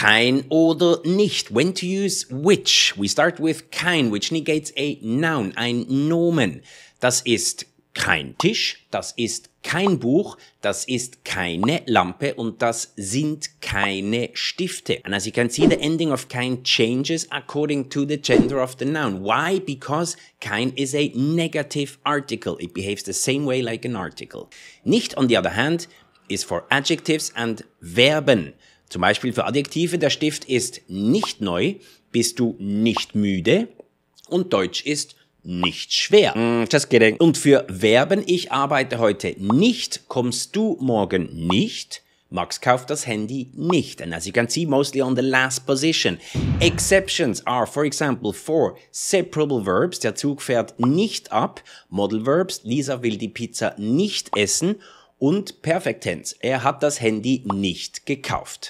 kein oder nicht. When to use which. We start with kein, which negates a noun, ein Nomen. Das ist kein Tisch, das ist kein Buch, das ist keine Lampe und das sind keine Stifte. And as you can see, the ending of kein changes according to the gender of the noun. Why? Because kein is a negative article. It behaves the same way like an article. Nicht, on the other hand, is for adjectives and Verben. Zum Beispiel für Adjektive, der Stift ist nicht neu, bist du nicht müde und Deutsch ist nicht schwer. Mm, just kidding. Und für Verben, ich arbeite heute nicht, kommst du morgen nicht. Max kauft das Handy nicht. And as you can see, mostly on the last position. Exceptions are, for example, for separable verbs. Der Zug fährt nicht ab. Model verbs. Lisa will die Pizza nicht essen. Und Perfect Tense. Er hat das Handy nicht gekauft.